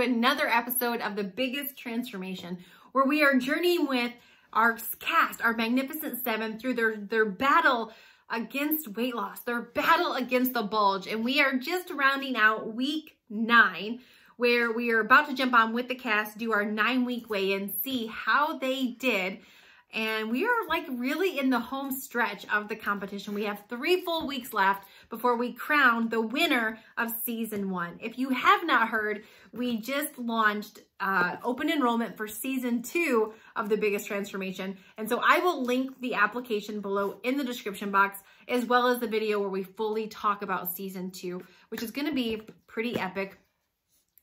another episode of The Biggest Transformation, where we are journeying with our cast, our Magnificent Seven, through their, their battle against weight loss, their battle against the bulge. And we are just rounding out week nine, where we are about to jump on with the cast, do our nine week weigh in, see how they did. And we are like really in the home stretch of the competition. We have three full weeks left before we crown the winner of season one. If you have not heard, we just launched uh, open enrollment for season two of The Biggest Transformation. And so I will link the application below in the description box, as well as the video where we fully talk about season two, which is gonna be pretty epic,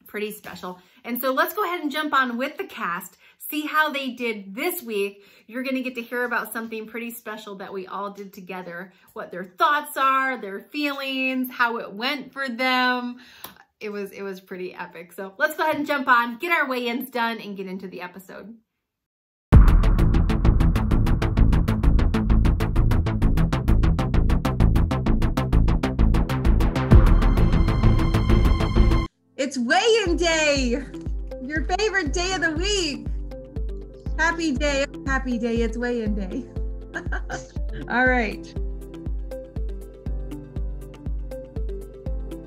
pretty special. And so let's go ahead and jump on with the cast see how they did this week, you're going to get to hear about something pretty special that we all did together, what their thoughts are, their feelings, how it went for them. It was, it was pretty epic. So let's go ahead and jump on, get our weigh-ins done and get into the episode. It's weigh-in day, your favorite day of the week. Happy day, happy day. It's weigh-in day. All right.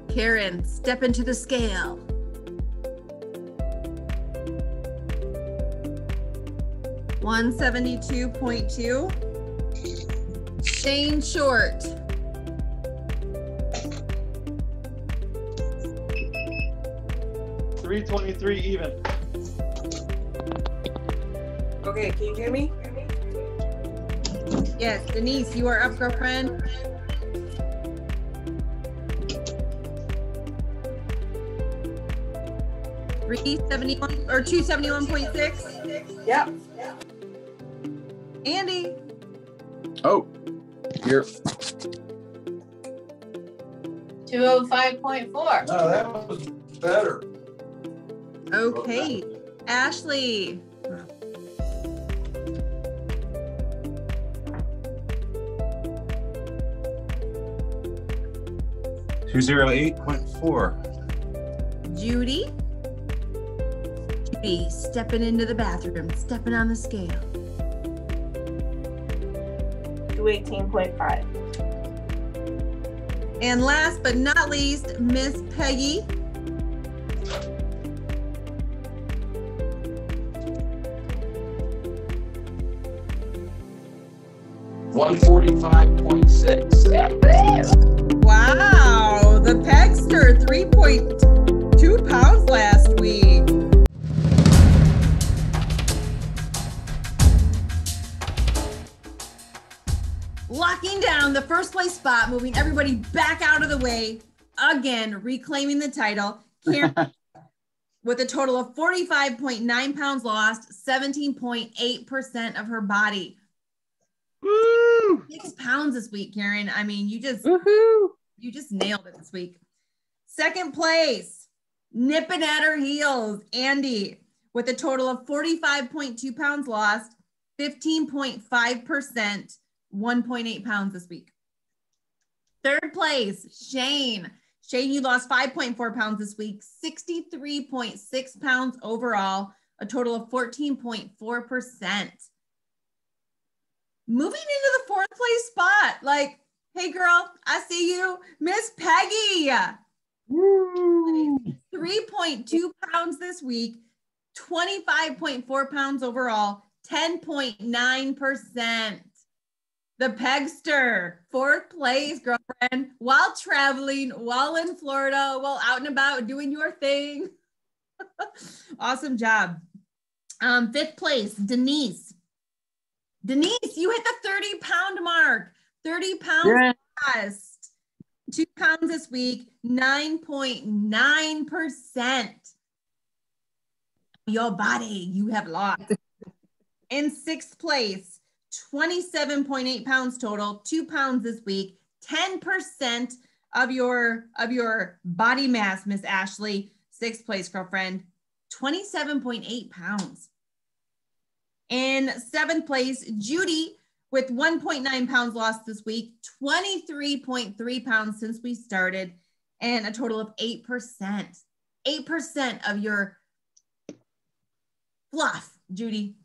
Karen, step into the scale. One seventy-two point two. Shane Short. Three twenty-three even. Okay, can you hear me? Yes, Denise, you are up, girlfriend. Three seventy-one or two seventy-one point six. Yep. Andy, Oh, here. 205.4. No, that was better. okay. Ashley, Two zero eight point four. Judy. Judy, stepping into the bathroom, stepping on the scale. 218.5. And last but not least, Miss Peggy. One forty-five point six. Wow, 3.2 pounds last week. Locking down the first place spot, moving everybody back out of the way. Again, reclaiming the title. Karen, with a total of 45.9 pounds lost, 17.8% of her body. Woo! Six pounds this week, Karen. I mean, you just Woohoo! you just nailed it this week. Second place, nipping at her heels, Andy, with a total of 45.2 pounds lost, 15.5%, 1.8 pounds this week. Third place, Shane. Shane, you lost 5.4 pounds this week, 63.6 pounds overall, a total of 14.4%. Moving into the fourth place spot, like Hey girl, I see you. Miss Peggy. 3.2 pounds this week, 25.4 pounds overall, 10.9%. The Pegster, fourth place, girlfriend, while traveling, while in Florida, while out and about doing your thing. awesome job. Um, fifth place, Denise. Denise, you hit the 30 pound mark. 30 pounds Yeah. Two pounds this week, 9.9%. Your body you have lost. In sixth place, 27.8 pounds total, two pounds this week, 10% of your of your body mass, Miss Ashley. Sixth place, girlfriend, 27.8 pounds. In seventh place, Judy with 1.9 pounds lost this week, 23.3 pounds since we started, and a total of 8%. 8% of your fluff, Judy,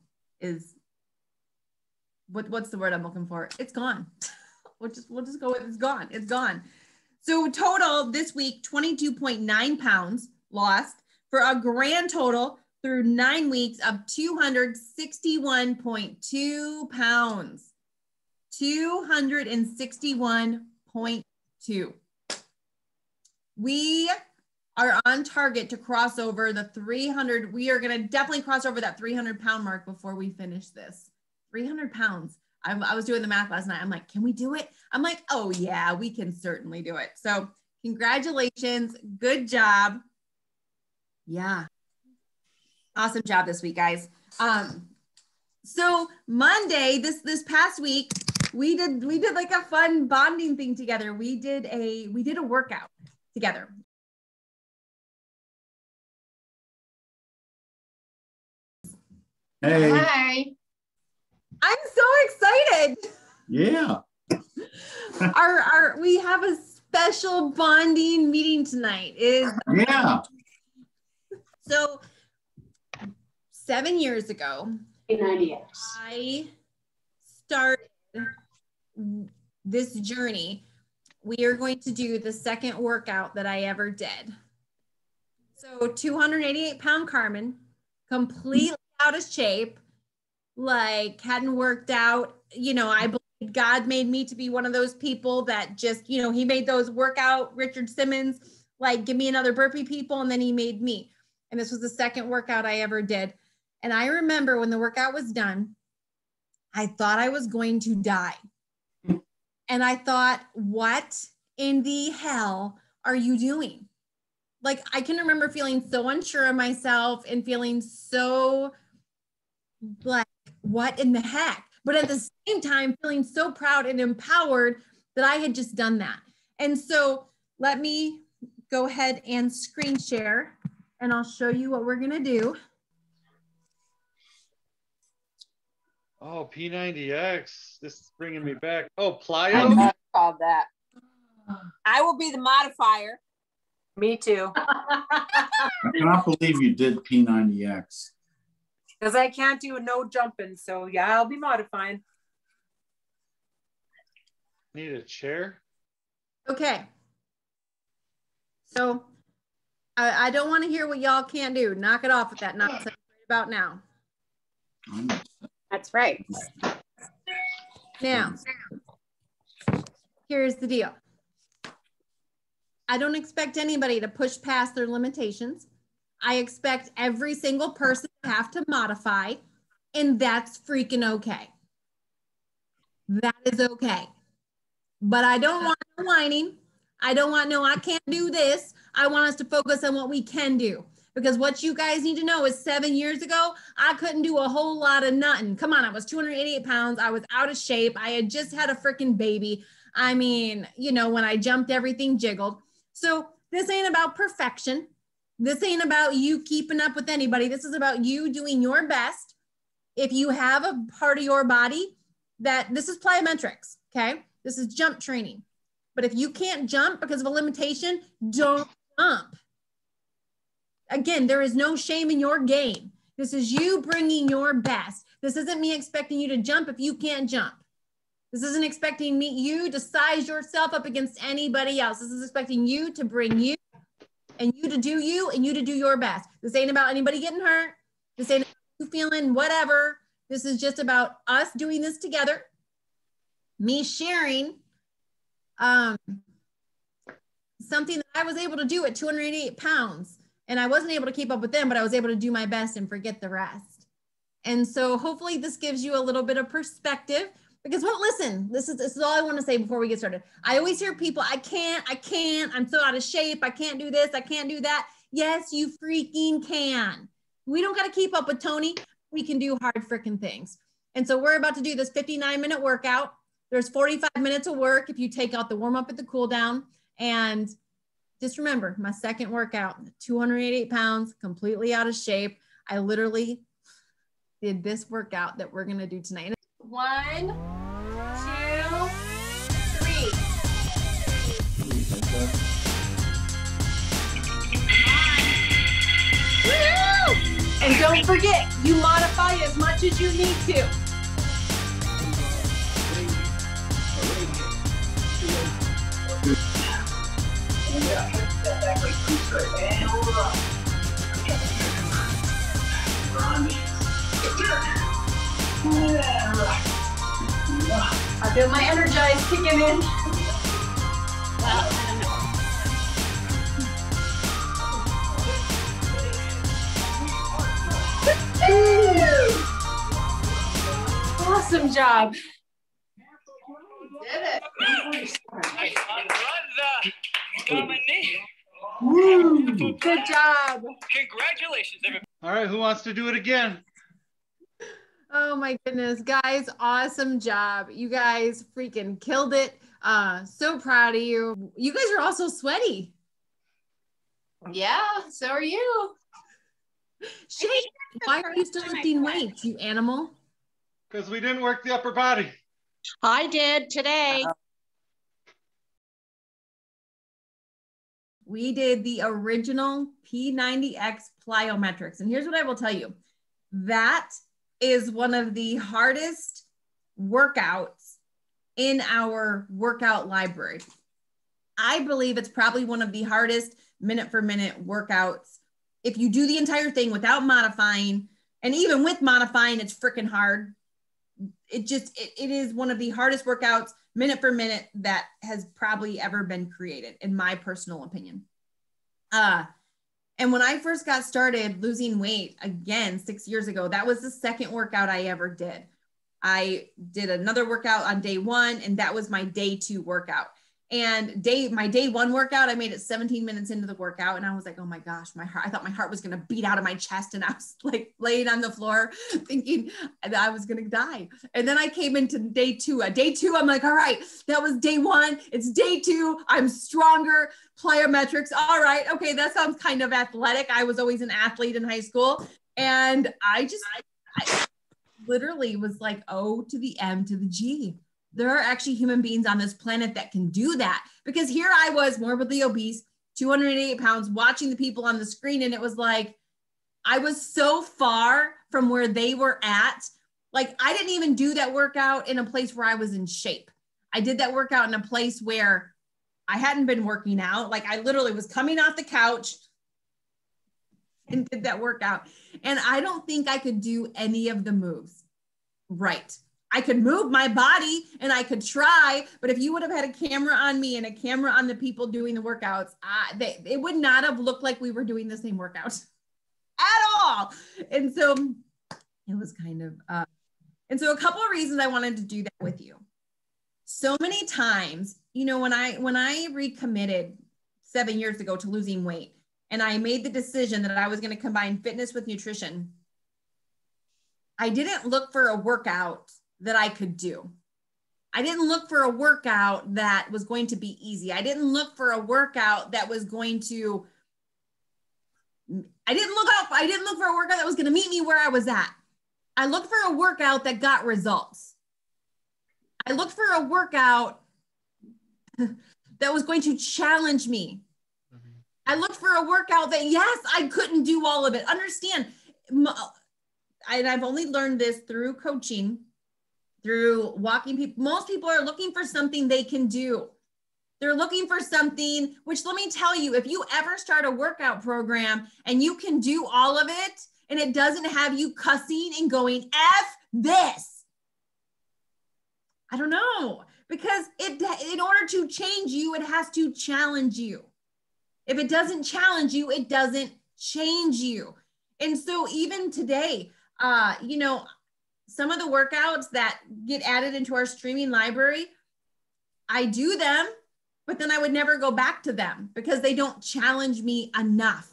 is what what's the word I'm looking for? It's gone. we'll just we'll just go with it's gone. It's gone. So total this week, 22.9 pounds lost for a grand total through nine weeks of 261.2 pounds. 261.2. We are on target to cross over the 300. We are going to definitely cross over that 300 pound mark before we finish this. 300 pounds. I, I was doing the math last night. I'm like, can we do it? I'm like, oh, yeah, we can certainly do it. So, congratulations. Good job. Yeah. Awesome job this week, guys. Um, so Monday, this this past week, we did we did like a fun bonding thing together. We did a we did a workout together. Hey, Hi. I'm so excited. yeah. our our we have a special bonding meeting tonight. Is Yeah. so seven years ago, 90X. I started this journey. We are going to do the second workout that I ever did. So 288 pound Carmen, completely out of shape, like hadn't worked out. You know, I believe God made me to be one of those people that just, you know, he made those workout Richard Simmons, like give me another burpee people, and then he made me. And this was the second workout I ever did. And I remember when the workout was done, I thought I was going to die. And I thought, what in the hell are you doing? Like, I can remember feeling so unsure of myself and feeling so like, what in the heck? But at the same time, feeling so proud and empowered that I had just done that. And so, let me go ahead and screen share and I'll show you what we're going to do. Oh, P90X. This is bringing me back. Oh, I Plyo. know called that. I will be the modifier. Me too. I cannot believe you did P90X. Because I can't do no jumping. So yeah, I'll be modifying. Need a chair. Okay. So I, I don't want to hear what y'all can't do. Knock it off with that nonsense right about now. That's right. Now, here's the deal. I don't expect anybody to push past their limitations. I expect every single person to have to modify, and that's freaking okay. That is okay. But I don't want no whining. I don't want no, I can't do this. I want us to focus on what we can do. Because what you guys need to know is seven years ago, I couldn't do a whole lot of nothing. Come on, I was 288 pounds. I was out of shape. I had just had a freaking baby. I mean, you know, when I jumped, everything jiggled. So this ain't about perfection. This ain't about you keeping up with anybody. This is about you doing your best. If you have a part of your body that this is plyometrics, okay? This is jump training. But if you can't jump because of a limitation, don't jump. Again, there is no shame in your game. This is you bringing your best. This isn't me expecting you to jump if you can't jump. This isn't expecting me you to size yourself up against anybody else. This is expecting you to bring you and you to do you and you to do your best. This ain't about anybody getting hurt. This ain't you feeling whatever. This is just about us doing this together. Me sharing um, something that I was able to do at 288 pounds. And I wasn't able to keep up with them, but I was able to do my best and forget the rest. And so hopefully this gives you a little bit of perspective because well, listen, this is this is all I want to say before we get started. I always hear people, I can't, I can't, I'm so out of shape, I can't do this, I can't do that. Yes, you freaking can. We don't got to keep up with Tony. We can do hard freaking things. And so we're about to do this 59 minute workout. There's 45 minutes of work if you take out the warm up at the cool down. And just remember my second workout, 288 pounds, completely out of shape. I literally did this workout that we're going to do tonight. One, two, three. And don't forget, you modify as much as you need to. Feel my energize kicking in. Wow. Awesome job. Did it. Good job. Congratulations, everybody. All right, who wants to do it again? Oh my goodness, guys, awesome job. You guys freaking killed it. Uh so proud of you. You guys are also sweaty. Yeah, so are you. Shay, why are you still lifting weights, you animal? Because we didn't work the upper body. I did today. We did the original P90X plyometrics. And here's what I will tell you. That is one of the hardest workouts in our workout library. I believe it's probably one of the hardest minute for minute workouts. If you do the entire thing without modifying, and even with modifying, it's freaking hard. It just, it, it is one of the hardest workouts minute for minute that has probably ever been created, in my personal opinion. Uh, and when I first got started losing weight again six years ago, that was the second workout I ever did. I did another workout on day one, and that was my day two workout. And day my day one workout, I made it 17 minutes into the workout, and I was like, "Oh my gosh, my heart!" I thought my heart was gonna beat out of my chest, and I was like laying on the floor, thinking that I was gonna die. And then I came into day two. At day two, I'm like, "All right, that was day one. It's day two. I'm stronger. Plyometrics. All right, okay, that sounds kind of athletic. I was always an athlete in high school, and I just, I literally was like, O to the M to the G there are actually human beings on this planet that can do that. Because here I was morbidly obese, 208 pounds, watching the people on the screen, and it was like I was so far from where they were at. Like I didn't even do that workout in a place where I was in shape. I did that workout in a place where I hadn't been working out. Like I literally was coming off the couch and did that workout. And I don't think I could do any of the moves right. I could move my body and I could try, but if you would have had a camera on me and a camera on the people doing the workouts, I, they, it would not have looked like we were doing the same workout at all. And so it was kind of, uh, and so a couple of reasons I wanted to do that with you. So many times, you know, when I when I recommitted seven years ago to losing weight, and I made the decision that I was going to combine fitness with nutrition, I didn't look for a workout that I could do. I didn't look for a workout that was going to be easy. I didn't look for a workout that was going to I didn't look out I didn't look for a workout that was going to meet me where I was at. I looked for a workout that got results. I looked for a workout that was going to challenge me. Mm-hmm. I looked for a workout that yes, I couldn't do all of it. Understand and I've only learned this through coaching through walking people. Most people are looking for something they can do. They're looking for something, which let me tell you, if you ever start a workout program and you can do all of it and it doesn't have you cussing and going, F this. I don't know. Because it in order to change you, it has to challenge you. If it doesn't challenge you, it doesn't change you. And so even today, uh, you know, some of the workouts that get added into our streaming library, I do them, but then I would never go back to them because they don't challenge me enough.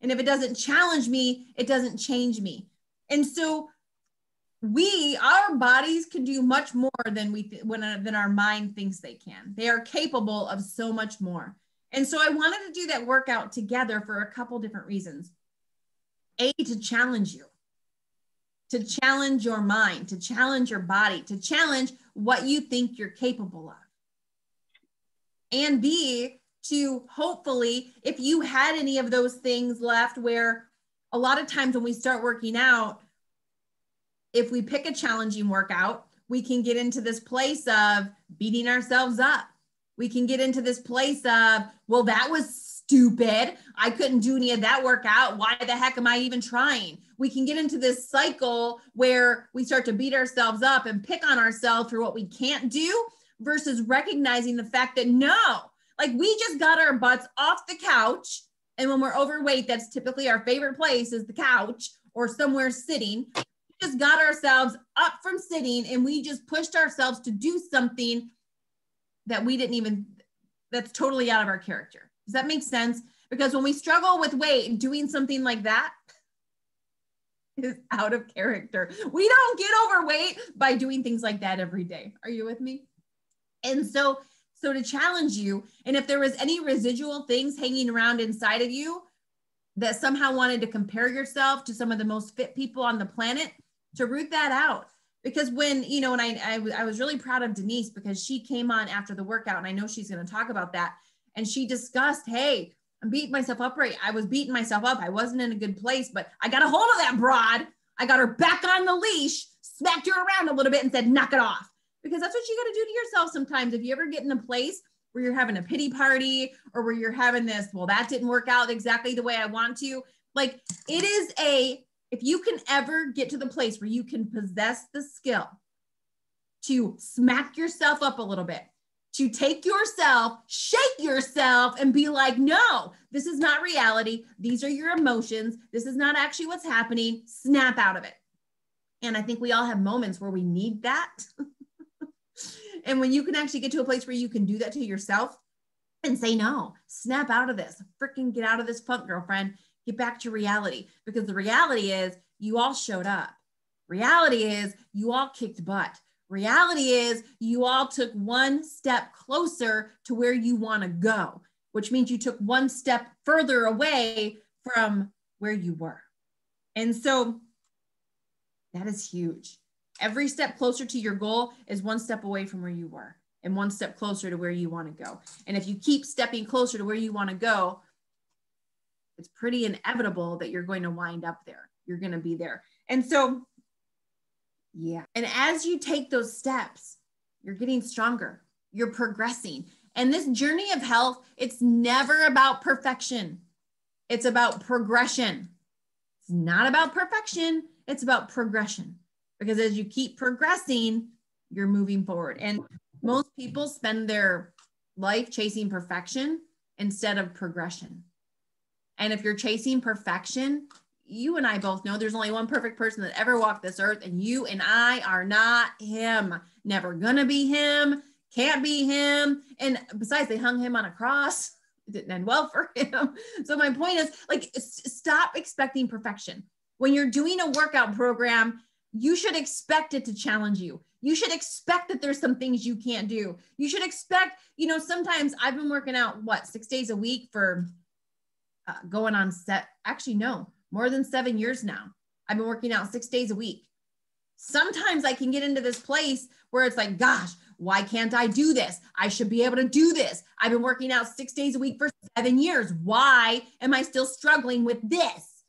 And if it doesn't challenge me, it doesn't change me. And so we, our bodies can do much more than we when, uh, than our mind thinks they can. They are capable of so much more. And so I wanted to do that workout together for a couple different reasons. A, to challenge you to challenge your mind, to challenge your body, to challenge what you think you're capable of. And B, to hopefully, if you had any of those things left where a lot of times when we start working out, if we pick a challenging workout, we can get into this place of beating ourselves up. We can get into this place of, well, that was stupid. I couldn't do any of that workout. Why the heck am I even trying? We can get into this cycle where we start to beat ourselves up and pick on ourselves for what we can't do versus recognizing the fact that no, like we just got our butts off the couch. And when we're overweight, that's typically our favorite place is the couch or somewhere sitting. We just got ourselves up from sitting and we just pushed ourselves to do something that we didn't even, that's totally out of our character. Does that make sense? Because when we struggle with weight, doing something like that is out of character. We don't get overweight by doing things like that every day. Are you with me? And so, so to challenge you, and if there was any residual things hanging around inside of you that somehow wanted to compare yourself to some of the most fit people on the planet, to root that out. Because when, you know, and I, I, I was really proud of Denise because she came on after the workout, and I know she's going to talk about that. And she discussed, hey, I'm beating myself up right. I was beating myself up. I wasn't in a good place, but I got a hold of that broad. I got her back on the leash, smacked her around a little bit, and said, knock it off because that's what you got to do to yourself sometimes. If you ever get in a place where you're having a pity party or where you're having this, well, that didn't work out exactly the way I want to. Like it is a, if you can ever get to the place where you can possess the skill to smack yourself up a little bit, to take yourself, shake yourself, and be like, no, this is not reality. These are your emotions. This is not actually what's happening. Snap out of it. And I think we all have moments where we need that. And when you can actually get to a place where you can do that to yourself and say, no, snap out of this, freaking get out of this funk, girlfriend, get back to reality. Because the reality is you all showed up. Reality is you all kicked butt. Reality is you all took one step closer to where you want to go, which means you took one step further away from where you were. And so that is huge. Every step closer to your goal is one step away from where you were and one step closer to where you want to go. And if you keep stepping closer to where you want to go, it's pretty inevitable that you're going to wind up there. You're going to be there. And so, yeah. And as you take those steps, you're getting stronger, you're progressing. And this journey of health, it's never about perfection, it's about progression. It's not about perfection, it's about progression because as you keep progressing, you're moving forward. And most people spend their life chasing perfection instead of progression. And if you're chasing perfection, you and I both know there's only one perfect person that ever walked this earth, and you and I are not him. Never gonna be him, can't be him. And besides, they hung him on a cross. It didn't end well for him. So, my point is like, stop expecting perfection. When you're doing a workout program, you should expect it to challenge you. You should expect that there's some things you can't do. You should expect, you know, sometimes I've been working out what six days a week for uh, going on set. Actually, no, more than seven years now. I've been working out six days a week. Sometimes I can get into this place where it's like, gosh, why can't I do this? I should be able to do this. I've been working out six days a week for seven years. Why am I still struggling with this?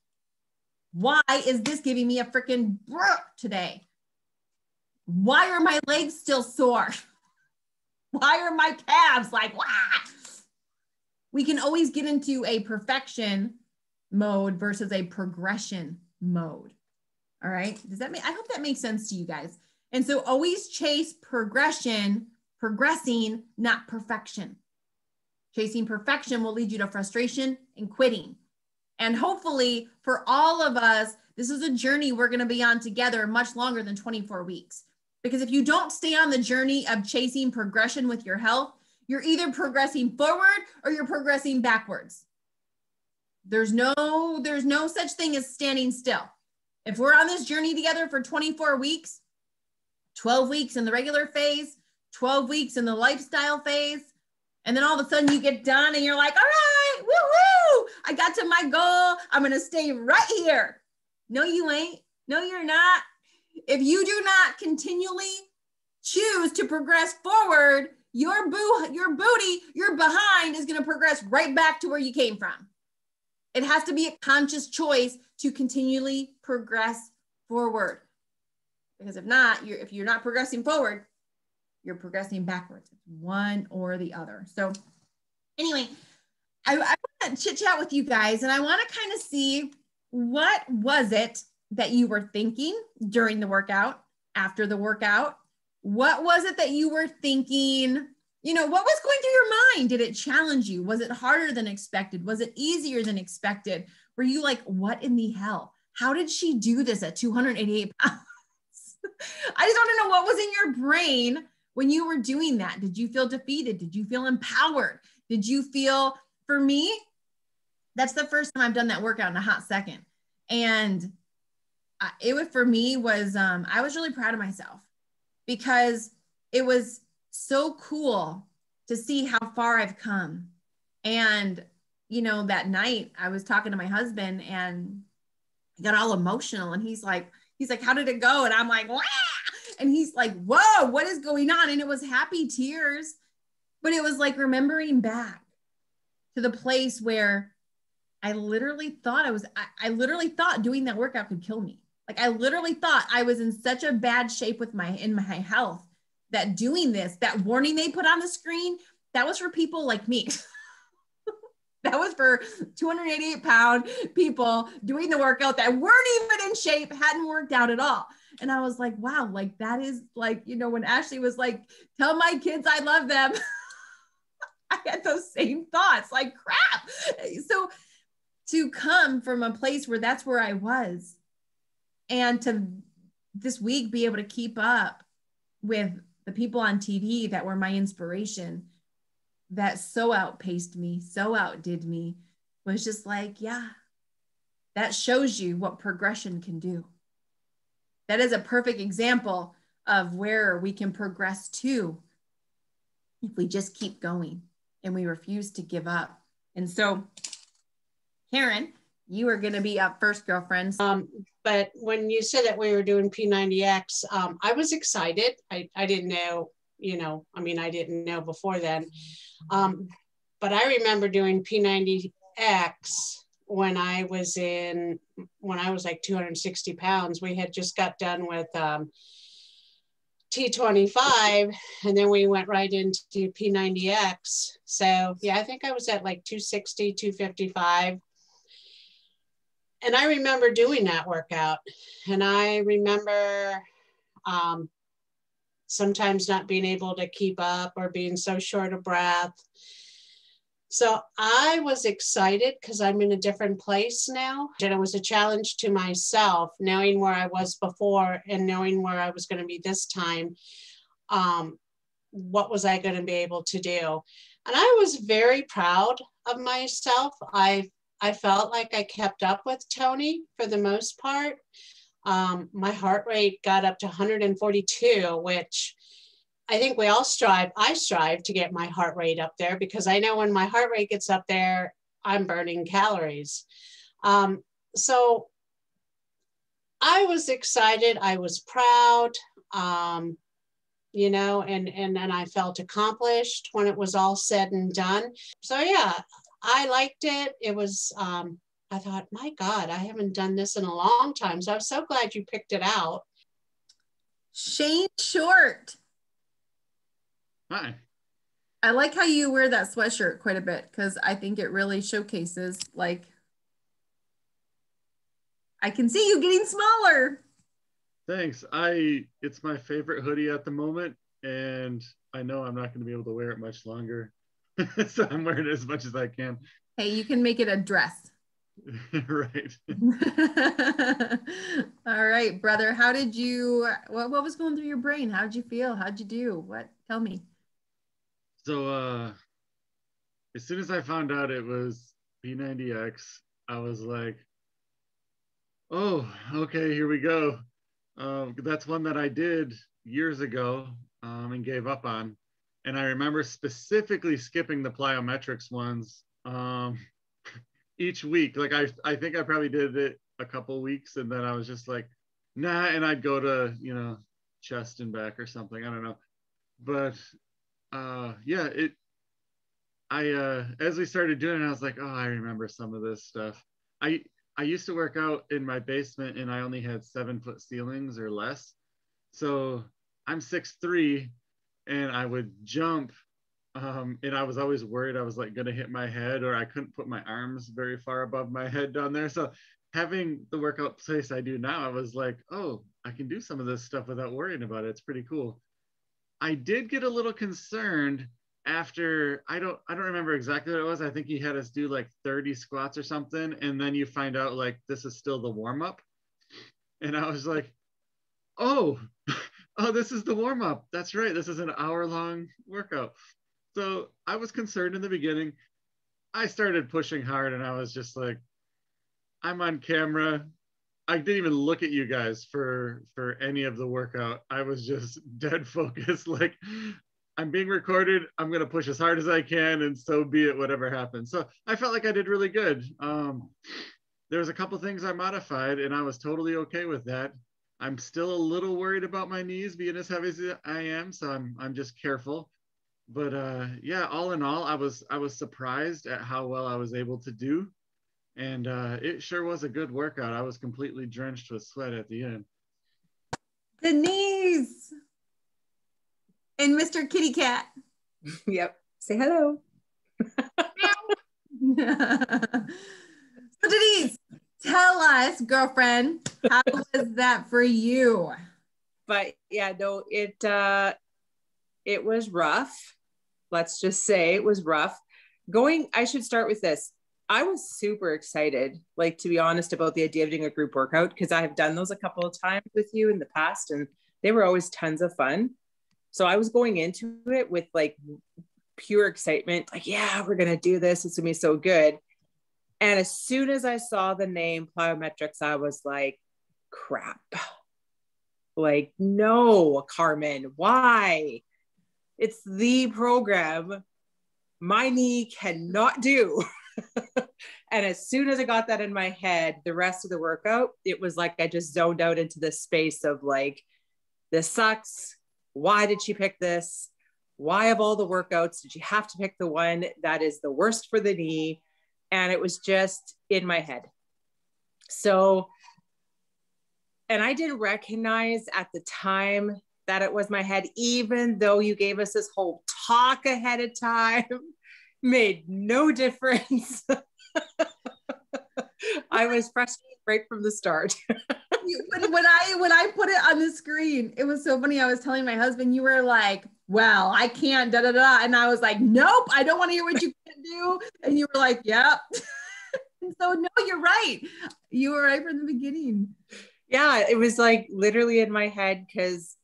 Why is this giving me a freaking brook today? Why are my legs still sore? Why are my calves like, wah? We can always get into a perfection mode versus a progression mode. All right. Does that make, I hope that makes sense to you guys. And so always chase progression, progressing, not perfection. Chasing perfection will lead you to frustration and quitting. And hopefully, for all of us, this is a journey we're going to be on together much longer than 24 weeks. Because if you don't stay on the journey of chasing progression with your health, you're either progressing forward or you're progressing backwards. There's no there's no such thing as standing still. If we're on this journey together for 24 weeks, 12 weeks in the regular phase, 12 weeks in the lifestyle phase, and then all of a sudden you get done and you're like, all right, woo I got to my goal. I'm going to stay right here. No, you ain't. No, you're not. If you do not continually choose to progress forward, your boo, your booty, your behind is going to progress right back to where you came from. It has to be a conscious choice to continually progress forward. Because if not, you're if you're not progressing forward, you're progressing backwards. It's one or the other. So anyway, I, I want to chit chat with you guys and I want to kind of see what was it that you were thinking during the workout, after the workout? What was it that you were thinking? You know, what was going through your mind? Did it challenge you? Was it harder than expected? Was it easier than expected? Were you like, what in the hell? How did she do this at 288 pounds? I just want to know what was in your brain when you were doing that. Did you feel defeated? Did you feel empowered? Did you feel, for me, that's the first time I've done that workout in a hot second. And it was for me was um, I was really proud of myself because it was so cool to see how far I've come. And you know, that night I was talking to my husband and I got all emotional and he's like, he's like, how did it go? And I'm like, Wah! and he's like, whoa, what is going on? And it was happy tears, but it was like remembering back to the place where I literally thought I was, I, I literally thought doing that workout could kill me. Like I literally thought I was in such a bad shape with my in my health that doing this, that warning they put on the screen, that was for people like me. that was for 288 pound people doing the workout that weren't even in shape, hadn't worked out at all. And I was like, wow, like that is like, you know, when Ashley was like, tell my kids I love them. I had those same thoughts, like crap. So to come from a place where that's where I was and to this week be able to keep up with the people on TV that were my inspiration that so outpaced me, so outdid me was just like, yeah, that shows you what progression can do. That is a perfect example of where we can progress to if we just keep going and we refuse to give up. And so, Karen, you are going to be up first, girlfriends. Um, but when you said that we were doing P90X, um, I was excited. I, I didn't know, you know, I mean, I didn't know before then. Um, but I remember doing P90X when I was in, when I was like 260 pounds. We had just got done with um, T25 and then we went right into P90X. So yeah, I think I was at like 260, 255 and I remember doing that workout. And I remember um, sometimes not being able to keep up or being so short of breath. So I was excited because I'm in a different place now. And it was a challenge to myself, knowing where I was before and knowing where I was going to be this time. Um, what was I going to be able to do? And I was very proud of myself. I I felt like I kept up with Tony for the most part. Um, my heart rate got up to 142, which I think we all strive. I strive to get my heart rate up there because I know when my heart rate gets up there, I'm burning calories. Um, so I was excited. I was proud. Um, you know, and and and I felt accomplished when it was all said and done. So yeah, I liked it. It was, um, I thought, my God, I haven't done this in a long time. So I'm so glad you picked it out. Shane Short. Hi. I like how you wear that sweatshirt quite a bit because I think it really showcases like I can see you getting smaller. Thanks. I it's my favorite hoodie at the moment, and I know I'm not going to be able to wear it much longer. so I'm wearing it as much as I can. Hey, you can make it a dress. right. All right, brother. How did you what what was going through your brain? How did you feel? How'd you do? What tell me? So uh as soon as I found out it was P90X, I was like, oh, okay, here we go. Um, that's one that I did years ago um, and gave up on and I remember specifically skipping the plyometrics ones um, each week. Like I, I think I probably did it a couple weeks, and then I was just like, nah, and I'd go to you know chest and back or something. I don't know, but uh, yeah, it I uh as we started doing it, I was like, oh, I remember some of this stuff. I I used to work out in my basement and I only had seven foot ceilings or less. So I'm six three and I would jump um, and I was always worried I was like gonna hit my head or I couldn't put my arms very far above my head down there. So having the workout place I do now, I was like, oh, I can do some of this stuff without worrying about it. It's pretty cool. I did get a little concerned after I don't I don't remember exactly what it was. I think he had us do like 30 squats or something, and then you find out like this is still the warm up, and I was like, oh, oh, this is the warm up. That's right. This is an hour long workout. So I was concerned in the beginning. I started pushing hard, and I was just like, I'm on camera. I didn't even look at you guys for for any of the workout. I was just dead focused. Like I'm being recorded. I'm gonna push as hard as I can, and so be it. Whatever happens. So I felt like I did really good. Um, there was a couple things I modified, and I was totally okay with that. I'm still a little worried about my knees being as heavy as I am, so I'm I'm just careful. But uh, yeah, all in all, I was I was surprised at how well I was able to do, and uh, it sure was a good workout. I was completely drenched with sweat at the end. Denise and Mr. Kitty Cat. Yep. Say hello. so Denise, tell us, girlfriend, how was that for you? But yeah, no, it uh it was rough. Let's just say it was rough. Going, I should start with this. I was super excited, like to be honest, about the idea of doing a group workout because I have done those a couple of times with you in the past and they were always tons of fun. So I was going into it with like pure excitement, like, yeah, we're to do this. It's to be so good. And as soon as I saw the name plyometrics, I was like, crap. Like, no, Carmen, why? It's the program my knee cannot do. and as soon as I got that in my head, the rest of the workout, it was like I just zoned out into this space of like, this sucks. Why did she pick this? Why of all the workouts did she have to pick the one that is the worst for the knee? And it was just in my head. So, and I didn't recognize at the time that it was my head, even though you gave us this whole talk ahead of time, made no difference. I was frustrated right from the start. when, when I when I put it on the screen, it was so funny. I was telling my husband, you were like, "Well, I can't," da da da, and I was like, "Nope, I don't want to hear what you can do," and you were like, "Yep." and so, no, you're right. You were right from the beginning. Yeah, it was like literally in my head because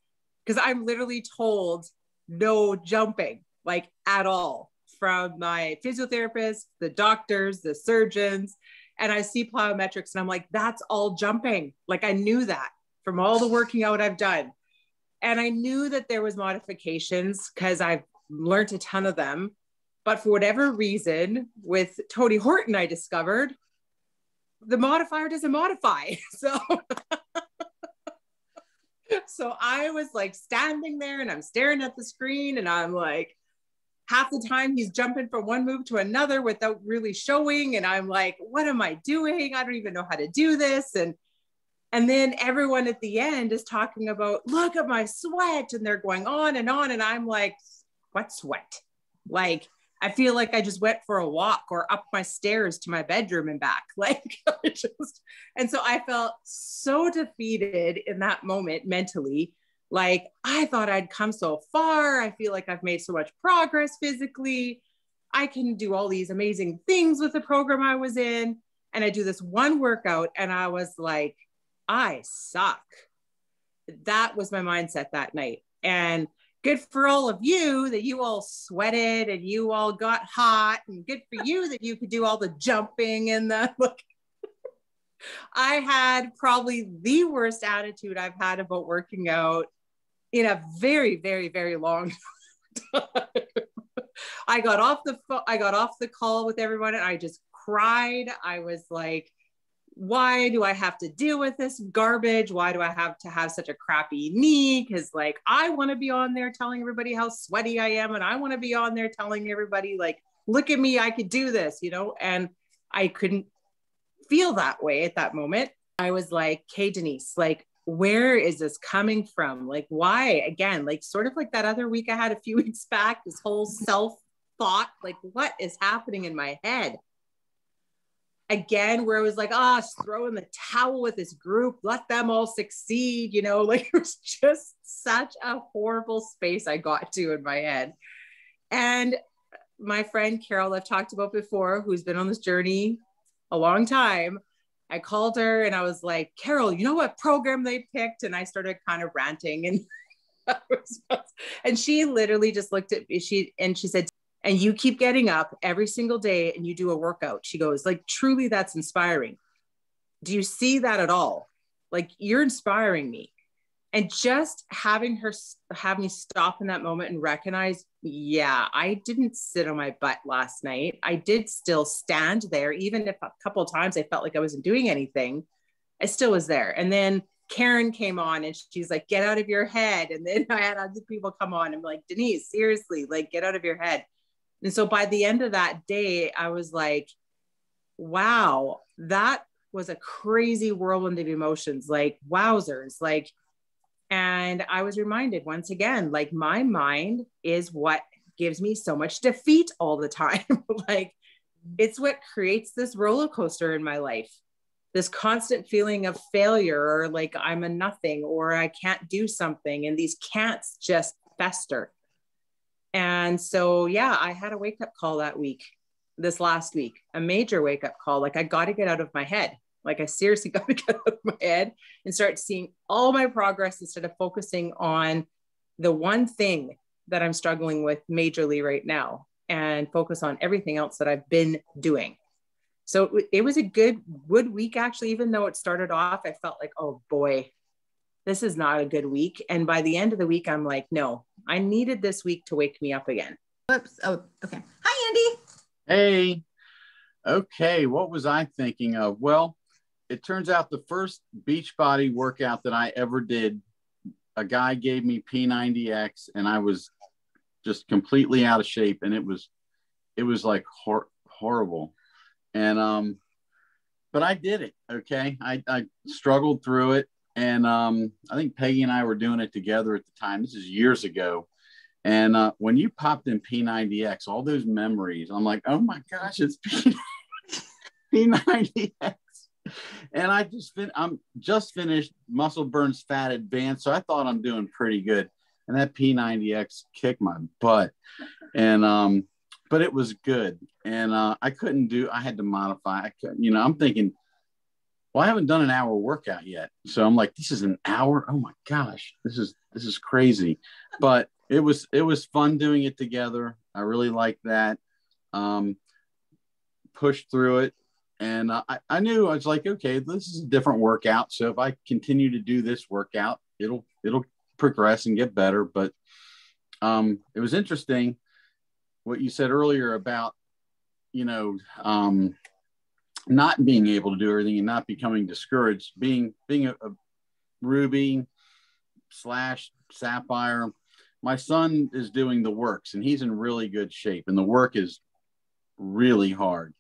because I'm literally told no jumping like at all from my physiotherapist, the doctors, the surgeons and I see plyometrics and I'm like, that's all jumping. Like I knew that from all the working out I've done. And I knew that there was modifications because I've learned a ton of them. But for whatever reason, with Tony Horton, I discovered the modifier doesn't modify. So so I was like standing there and I'm staring at the screen and I'm like, half the time he's jumping from one move to another without really showing and i'm like what am i doing i don't even know how to do this and and then everyone at the end is talking about look at my sweat and they're going on and on and i'm like what sweat like i feel like i just went for a walk or up my stairs to my bedroom and back like just and so i felt so defeated in that moment mentally like, I thought I'd come so far. I feel like I've made so much progress physically. I can do all these amazing things with the program I was in. And I do this one workout, and I was like, I suck. That was my mindset that night. And good for all of you that you all sweated and you all got hot, and good for you that you could do all the jumping and the look. I had probably the worst attitude I've had about working out in a very, very, very long time. I got off the I got off the call with everyone and I just cried. I was like, why do I have to deal with this garbage? Why do I have to have such a crappy knee? Because like I want to be on there telling everybody how sweaty I am, and I want to be on there telling everybody like look at me, I could do this, you know, and I couldn't feel that way at that moment. I was like, "Okay, Denise, like where is this coming from? Like, why again? Like, sort of like that other week I had a few weeks back, this whole self thought, like, what is happening in my head? Again, where it was like, ah, oh, throw in the towel with this group, let them all succeed, you know, like it was just such a horrible space I got to in my head. And my friend Carol, I've talked about before, who's been on this journey a long time, I called her and I was like, Carol, you know what program they picked? And I started kind of ranting and and she literally just looked at me, she and she said, and you keep getting up every single day and you do a workout. She goes, like, truly that's inspiring. Do you see that at all? Like you're inspiring me and just having her have me stop in that moment and recognize yeah i didn't sit on my butt last night i did still stand there even if a couple times i felt like i wasn't doing anything i still was there and then karen came on and she's like get out of your head and then i had other people come on and like denise seriously like get out of your head and so by the end of that day i was like wow that was a crazy whirlwind of emotions like wowzers like and I was reminded once again, like my mind is what gives me so much defeat all the time. like it's what creates this roller coaster in my life. This constant feeling of failure or like I'm a nothing or I can't do something. And these can'ts just fester. And so, yeah, I had a wake up call that week, this last week, a major wake up call. Like I got to get out of my head. Like I seriously got to get out of my head and start seeing all my progress instead of focusing on the one thing that I'm struggling with majorly right now and focus on everything else that I've been doing. So it was a good, good week actually, even though it started off, I felt like, oh boy, this is not a good week. And by the end of the week, I'm like, no, I needed this week to wake me up again. Whoops. Oh, okay. Hi, Andy. Hey. Okay. What was I thinking of? Well, it turns out the first Beachbody workout that I ever did, a guy gave me P90X and I was just completely out of shape and it was it was like hor- horrible. And um but I did it, okay? I I struggled through it and um I think Peggy and I were doing it together at the time. This is years ago. And uh, when you popped in P90X, all those memories, I'm like, oh my gosh, it's P- P90X and I just fin- I'm just finished Muscle Burns Fat Advanced, so I thought I'm doing pretty good. And that P90X kicked my butt, and um, but it was good. And uh, I couldn't do. I had to modify. I couldn't, you know, I'm thinking, well, I haven't done an hour workout yet, so I'm like, this is an hour. Oh my gosh, this is this is crazy. But it was it was fun doing it together. I really liked that. Um, pushed through it and I, I knew I was like, okay, this is a different workout. So if I continue to do this workout, it'll it'll progress and get better. But um, it was interesting what you said earlier about you know um, not being able to do everything and not becoming discouraged. Being being a, a ruby slash sapphire. My son is doing the works and he's in really good shape, and the work is really hard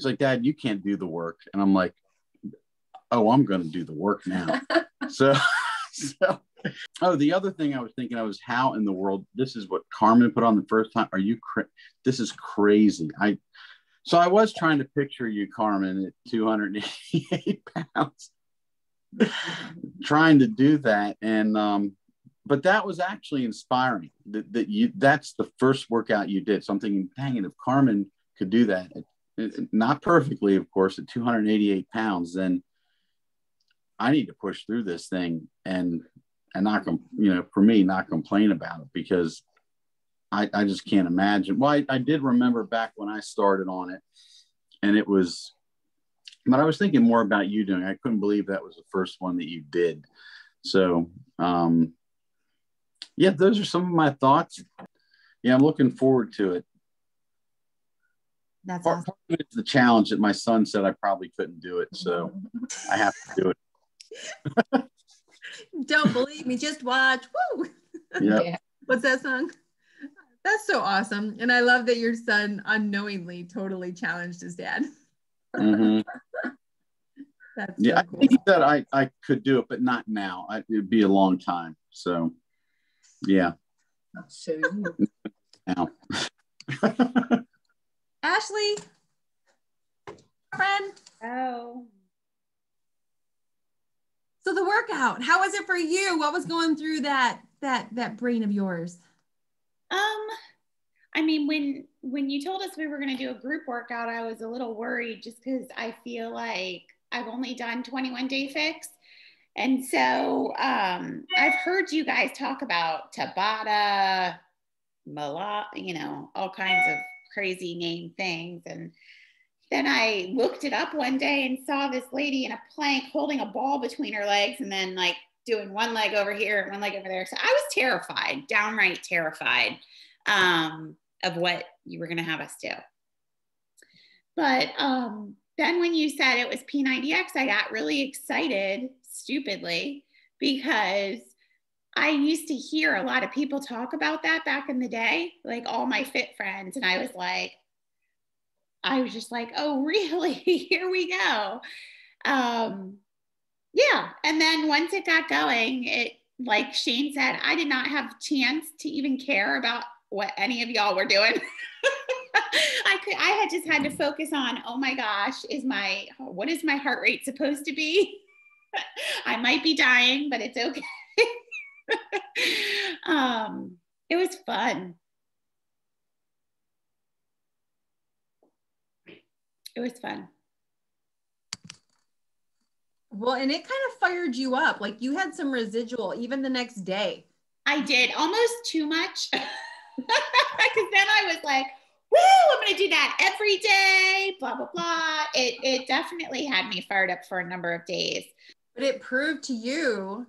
He's like, Dad, you can't do the work. And I'm like, oh, I'm going to do the work now. so, so, oh, the other thing I was thinking I was how in the world, this is what Carmen put on the first time. Are you, cra- this is crazy. I, so I was trying to picture you, Carmen, at 288 pounds, trying to do that. And, um, but that was actually inspiring that, that you, that's the first workout you did. So I'm thinking, dang it, if Carmen could do that at not perfectly, of course, at 288 pounds, then I need to push through this thing and and not you know for me not complain about it because I, I just can't imagine. Well, I, I did remember back when I started on it, and it was, but I was thinking more about you doing. I couldn't believe that was the first one that you did. So, um, yeah, those are some of my thoughts. Yeah, I'm looking forward to it. That's part, awesome. part the challenge that my son said I probably couldn't do it, so I have to do it. Don't believe me, just watch. Woo! Yep. Yeah. What's that song? That's so awesome. And I love that your son unknowingly totally challenged his dad. Mhm. That's Yeah, so I think that I I could do it, but not now. I, it'd be a long time. So, yeah, So you- now. Ashley, friend. Oh, So the workout, how was it for you? What was going through that that that brain of yours? Um, I mean, when when you told us we were going to do a group workout, I was a little worried just because I feel like I've only done 21 day fix. And so um, I've heard you guys talk about Tabata, Mala, you know, all kinds of crazy name things. And then I looked it up one day and saw this lady in a plank holding a ball between her legs and then like doing one leg over here and one leg over there. So I was terrified, downright terrified um, of what you were going to have us do. But um, then when you said it was P90X, I got really excited, stupidly, because I used to hear a lot of people talk about that back in the day, like all my fit friends. And I was like, I was just like, oh, really? Here we go. Um, yeah. And then once it got going, it, like Shane said, I did not have a chance to even care about what any of y'all were doing. I could I had just had to focus on, oh my gosh, is my what is my heart rate supposed to be? I might be dying, but it's okay. um, it was fun. It was fun. Well, and it kind of fired you up. Like you had some residual even the next day. I did almost too much. Because then I was like, woo, I'm going to do that every day, blah, blah, blah. It, it definitely had me fired up for a number of days. But it proved to you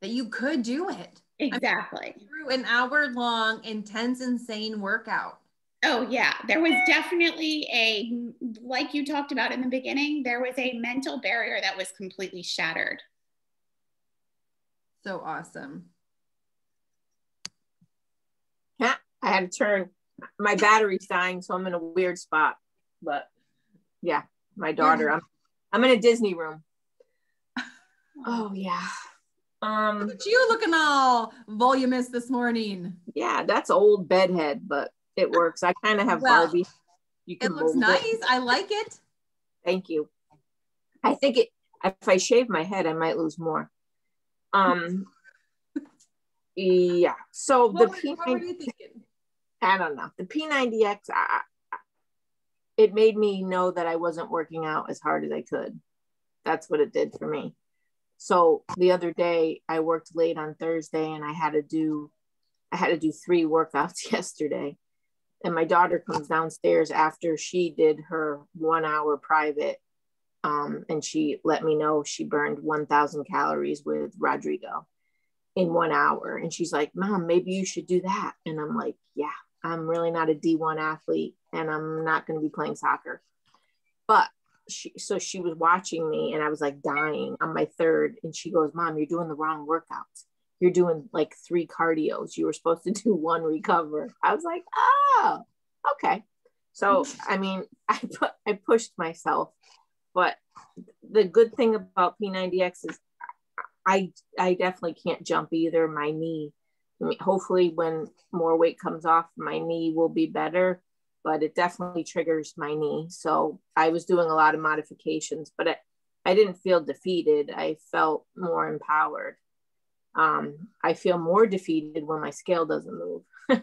that you could do it Exactly. through an hour long, intense, insane workout. Oh, yeah. There was definitely a, like you talked about in the beginning, there was a mental barrier that was completely shattered. So awesome. Yeah, I had to turn my battery's dying, so I'm in a weird spot. But yeah, my daughter. I'm I'm in a Disney room. Oh yeah. Um Look at you looking all voluminous this morning. yeah, that's old bedhead, but it works. I kind of have Well, Barbie. You It looks nice. I like it. Thank you. I think it if I shave my head, I might lose more. Um yeah. So the were- P what were you thinking? I don't know. The P90X, I, I- it made me know that I wasn't working out as hard as I could. That's what it did for me. So the other day, I worked late on Thursday, and I had to do, I had to do three workouts yesterday. And my daughter comes downstairs after she did her one hour private, um, and she let me know she burned 1,000 calories with Rodrigo in one hour. And she's like, Mom, maybe you should do that. And I'm like, Yeah, I'm really not a D1 athlete and I'm not going to be playing soccer. But she, so she was watching me and I was like dying on my third. And she goes, Mom, you're doing the wrong workouts. You're doing like three cardios. You were supposed to do one recover. I was like, Oh, okay. So, I mean, I put, I pushed myself, but the good thing about P90X is I I definitely can't jump either. My knee, I mean, hopefully, when more weight comes off, my knee will be better. But it definitely triggers my knee. So I was doing a lot of modifications, but I, I didn't feel defeated. I felt more empowered. Um, I feel more defeated when my scale doesn't move.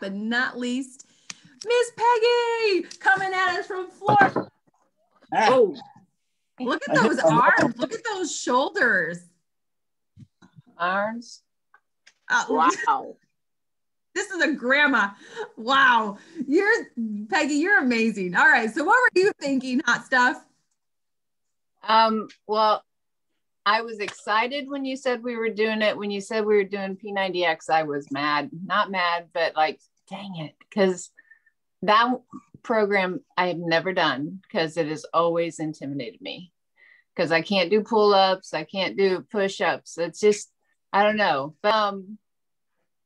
But not least, Miss Peggy coming at us from Florida. Ah, Oh, Look at those arms. Look at those shoulders. arms! Uh, Wow. This is a grandma. Wow. You're Peggy, you're amazing. All right. So what were you thinking, hot stuff? Um, well, I was excited when you said we were doing it. When you said we were doing P90X, I was mad. Not mad, but like, dang it. Because that program I have never done because it has always intimidated me. Because I can't do pull ups, I can't do push ups. It's just, I don't know. But, um,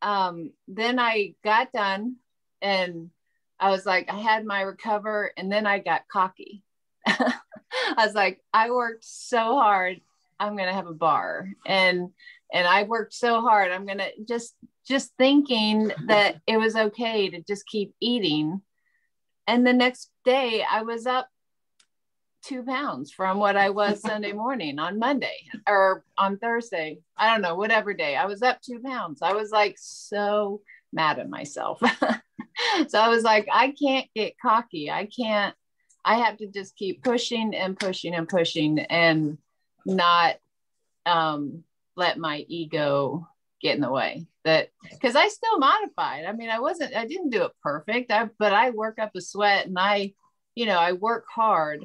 um, then I got done and I was like, I had my recover and then I got cocky. I was like, I worked so hard, I'm gonna have a bar. And and I worked so hard, I'm gonna just just thinking that it was okay to just keep eating. And the next day I was up two pounds from what I was Sunday morning on Monday or on Thursday. I don't know, whatever day. I was up two pounds. I was like so mad at myself. so I was like, I can't get cocky. I can't, I have to just keep pushing and pushing and pushing and not um, let my ego get in the way that because I still modified. I mean, I wasn't, I didn't do it perfect, I, but I work up a sweat and I, you know, I work hard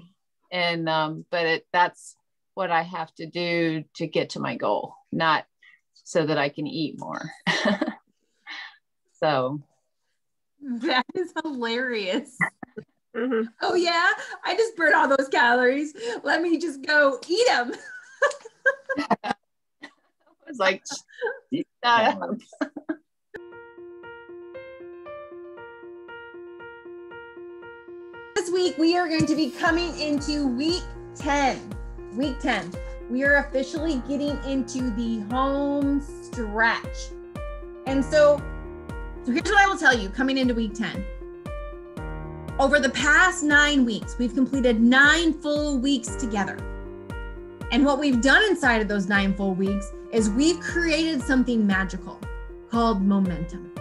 and, um, but it, that's what I have to do to get to my goal, not so that I can eat more. so that is hilarious. Mm-hmm. Oh yeah, I just burned all those calories. Let me just go eat them. I was like, shut. This week we are going to be coming into week 10. Week 10. We are officially getting into the home stretch. And so, so here's what I will tell you coming into week 10. Over the past nine weeks, we've completed nine full weeks together. And what we've done inside of those nine full weeks is we've created something magical called momentum.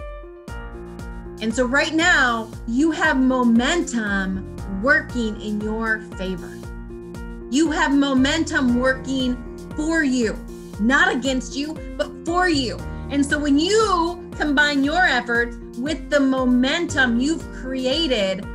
And so right now, you have momentum working in your favor. You have momentum working for you, not against you, but for you. And so when you combine your efforts with the momentum you've created,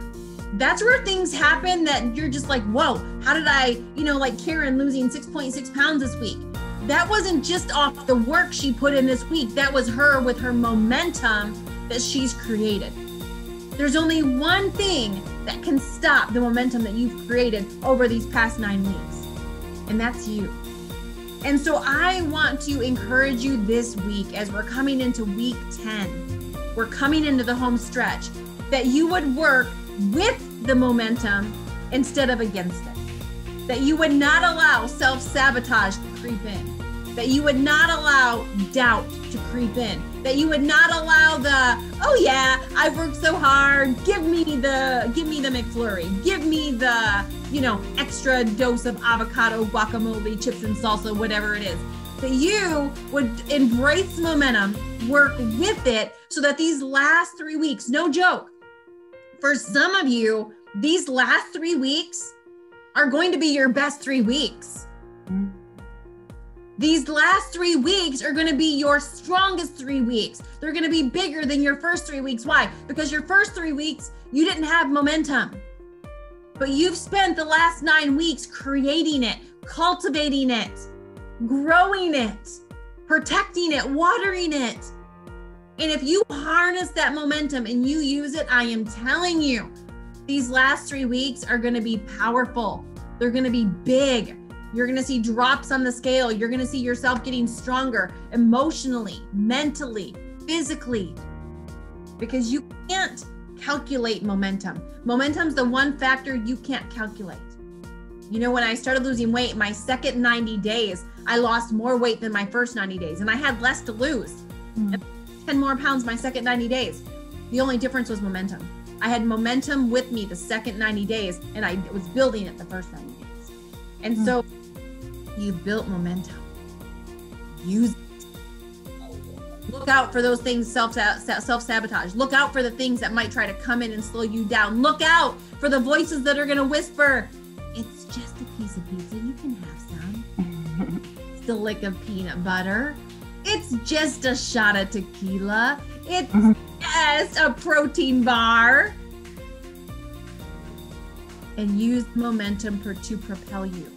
that's where things happen that you're just like, whoa, how did I, you know, like Karen losing 6.6 pounds this week? That wasn't just off the work she put in this week, that was her with her momentum that she's created. There's only one thing that can stop the momentum that you've created over these past nine weeks, and that's you. And so I want to encourage you this week as we're coming into week 10, we're coming into the home stretch, that you would work with the momentum instead of against it. That you would not allow self sabotage to creep in. That you would not allow doubt to creep in. That you would not allow the, oh yeah, I've worked so hard. Give me the, give me the McFlurry. Give me the, you know, extra dose of avocado, guacamole, chips and salsa, whatever it is. That you would embrace momentum, work with it so that these last three weeks, no joke, for some of you, these last three weeks are going to be your best three weeks. These last three weeks are going to be your strongest three weeks. They're going to be bigger than your first three weeks. Why? Because your first three weeks, you didn't have momentum. But you've spent the last nine weeks creating it, cultivating it, growing it, protecting it, watering it. And if you harness that momentum and you use it, I am telling you, these last three weeks are going to be powerful. They're going to be big. You're going to see drops on the scale. You're going to see yourself getting stronger emotionally, mentally, physically, because you can't calculate momentum. Momentum's the one factor you can't calculate. You know, when I started losing weight, my second 90 days, I lost more weight than my first 90 days, and I had less to lose. Mm. 10 more pounds my second 90 days. The only difference was momentum. I had momentum with me the second 90 days, and I was building it the first 90 days. And mm. so you built momentum. Use it. Look out for those things self self sabotage. Look out for the things that might try to come in and slow you down. Look out for the voices that are going to whisper, "It's just a piece of pizza. You can have some." it's a lick of peanut butter. It's just a shot of tequila. It's just a protein bar. And use momentum per, to propel you.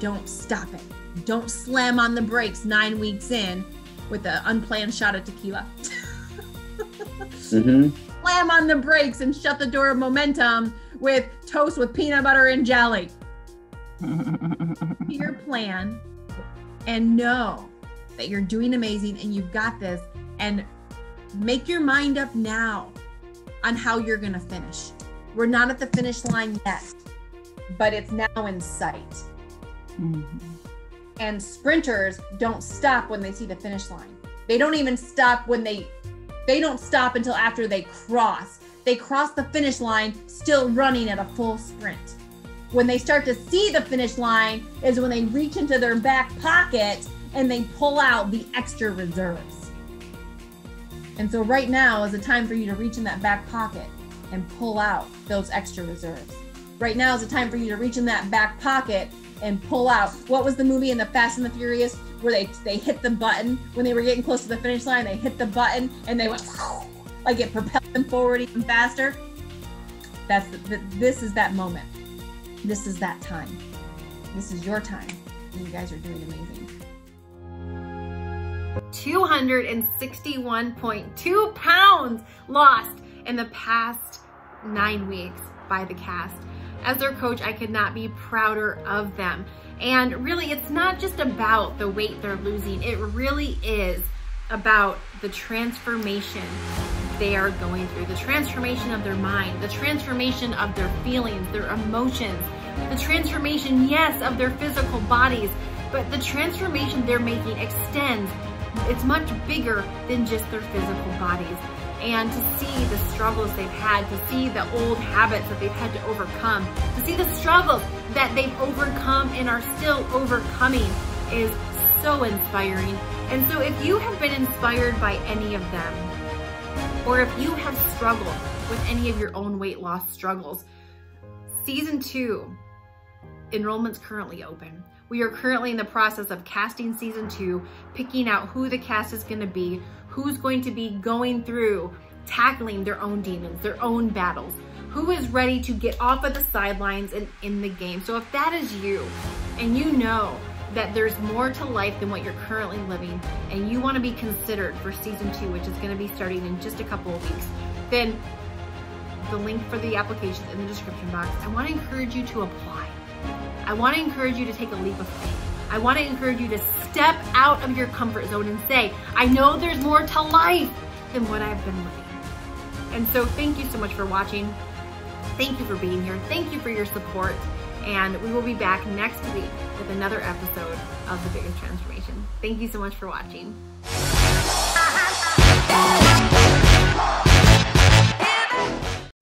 Don't stop it. Don't slam on the brakes nine weeks in with an unplanned shot of tequila. mm-hmm. Slam on the brakes and shut the door of momentum with toast with peanut butter and jelly. your plan and know that you're doing amazing and you've got this and make your mind up now on how you're going to finish. We're not at the finish line yet, but it's now in sight. Mhm. And sprinters don't stop when they see the finish line. They don't even stop when they they don't stop until after they cross. They cross the finish line still running at a full sprint. When they start to see the finish line is when they reach into their back pocket and they pull out the extra reserves. And so right now is the time for you to reach in that back pocket and pull out those extra reserves. Right now is the time for you to reach in that back pocket and pull out. What was the movie in the Fast and the Furious where they they hit the button when they were getting close to the finish line? They hit the button and they went like it propelled them forward even faster. That's the, the, this is that moment. This is that time. This is your time. You guys are doing amazing. 261.2 pounds lost in the past nine weeks by the cast. As their coach, I could not be prouder of them. And really, it's not just about the weight they're losing. It really is about the transformation they are going through, the transformation of their mind, the transformation of their feelings, their emotions, the transformation, yes, of their physical bodies, but the transformation they're making extends. It's much bigger than just their physical bodies. And to see the struggles they've had, to see the old habits that they've had to overcome, to see the struggles that they've overcome and are still overcoming is so inspiring. And so if you have been inspired by any of them, or if you have struggled with any of your own weight loss struggles, season two, enrollment's currently open. We are currently in the process of casting season two, picking out who the cast is gonna be, who's going to be going through tackling their own demons, their own battles, who is ready to get off of the sidelines and in the game. So if that is you and you know that there's more to life than what you're currently living and you want to be considered for season two, which is going to be starting in just a couple of weeks, then the link for the application in the description box. I want to encourage you to apply. I wanna encourage you to take a leap of faith. I wanna encourage you to step out of your comfort zone and say, I know there's more to life than what I've been living. And so thank you so much for watching. Thank you for being here. Thank you for your support. And we will be back next week with another episode of The Biggest Transformation. Thank you so much for watching.